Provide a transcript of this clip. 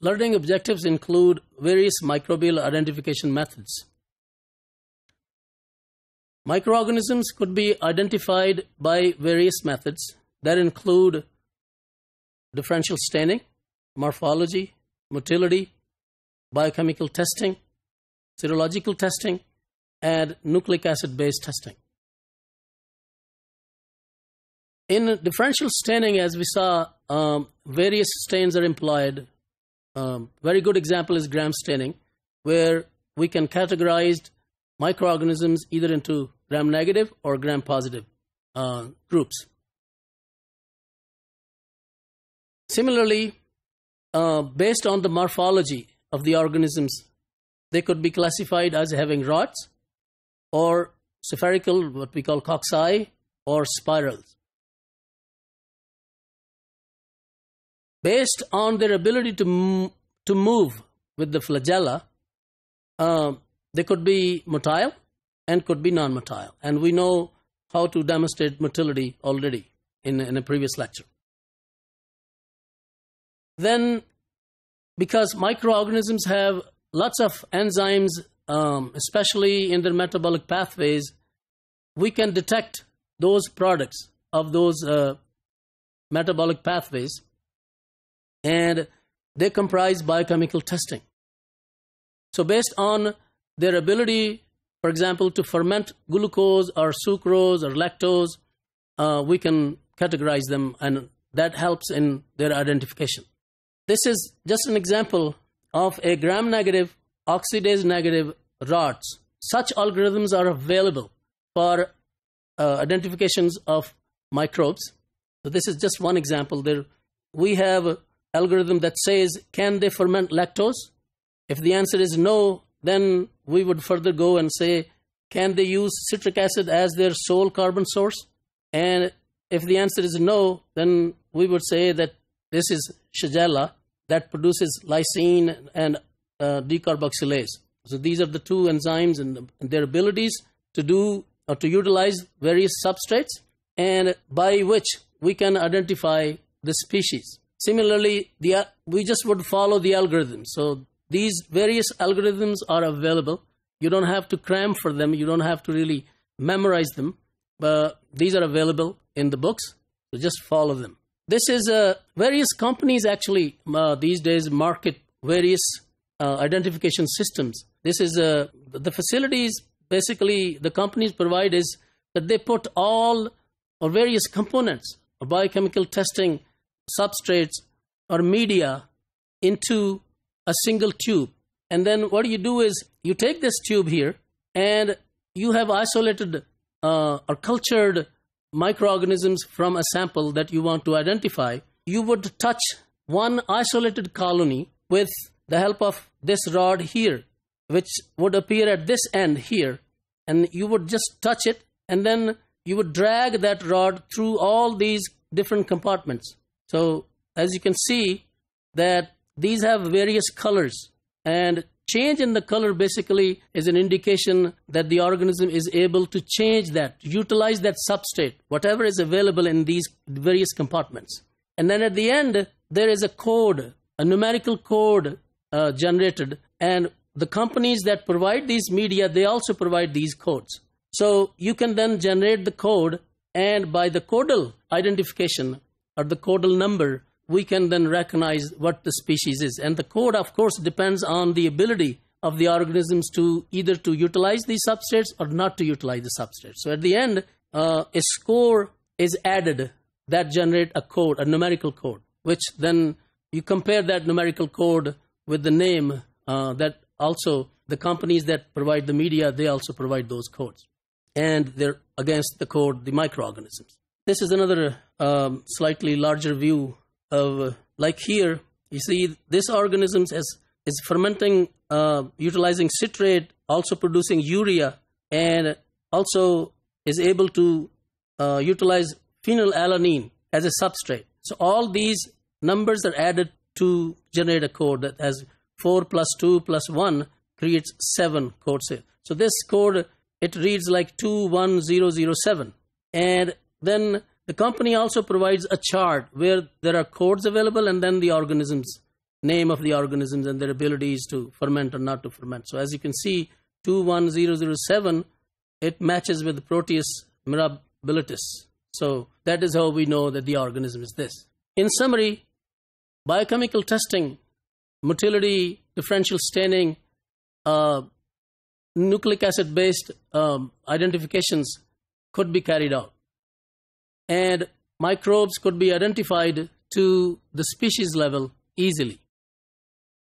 learning objectives include various microbial identification methods. Microorganisms could be identified by various methods that include differential staining, morphology, motility, biochemical testing, serological testing, and nucleic acid based testing. In differential staining, as we saw, um, various stains are employed. Um, very good example is gram staining, where we can categorize microorganisms either into gram negative or gram positive uh, groups. Similarly, uh, based on the morphology of the organisms, they could be classified as having rods or spherical, what we call cocci, or spirals. Based on their ability to, to move with the flagella, uh, they could be motile and could be non motile. And we know how to demonstrate motility already in, in a previous lecture. Then, because microorganisms have lots of enzymes, um, especially in their metabolic pathways, we can detect those products of those uh, metabolic pathways, and they comprise biochemical testing. So, based on their ability, for example, to ferment glucose or sucrose or lactose, uh, we can categorize them, and that helps in their identification. This is just an example of a gram negative, oxidase negative rods. Such algorithms are available for uh, identifications of microbes. So this is just one example. There, we have algorithm that says, can they ferment lactose? If the answer is no, then we would further go and say, can they use citric acid as their sole carbon source? And if the answer is no, then we would say that this is Shigella that produces lysine and uh, decarboxylase. So these are the two enzymes and, their abilities to do or to utilize various substrates and by which we can identify the species. Similarly, the, we just would follow the algorithm. So these various algorithms are available. You don't have to cram for them. You don't have to really memorize them. But these are available in the books. So just follow them. This is uh, various companies actually uh, these days market various uh, identification systems. This is uh, the facilities basically the companies provide is that they put all or various components of biochemical testing substrates or media into a single tube. And then what you do is you take this tube here and you have isolated uh, or cultured microorganisms from a sample that you want to identify, you would touch one isolated colony with the help of this rod here, which would appear at this end here. And you would just touch it, and then you would drag that rod through all these different compartments. So, as you can see, that these have various colors, and change in the color basically is an indication that the organism is able to change that, utilize that substrate, whatever is available in these various compartments. And then at the end, there is a code, a numerical code uh, generated, and the companies that provide these media, they also provide these codes. So you can then generate the code, and by the codal identification or the codal number, we can then recognize what the species is. And the code, of course, depends on the ability of the organisms to either to utilize these substrates or not to utilize the substrates. So at the end, uh, a score is added that generate a code, a numerical code, which then you compare that numerical code with the name uh, that also the companies that provide the media, they also provide those codes. And they're against the code, the microorganisms. This is another um, slightly larger view of like here you see this organism is is fermenting uh, utilizing citrate also producing urea and also is able to uh, utilize phenylalanine as a substrate. So all these numbers are added to generate a code that has 4 plus 2 plus 1 creates 7 codes here so this code it reads like 21007 and then the company also provides a chart where there are codes available and then the organisms name of the organisms and their abilities to ferment or not to ferment. So as you can see, 21007, it matches with Proteus mirabilis. So that is how we know that the organism is this. In summary, biochemical testing, motility, differential staining, uh, nucleic acid based um, identifications could be carried out. And microbes could be identified to the species level easily.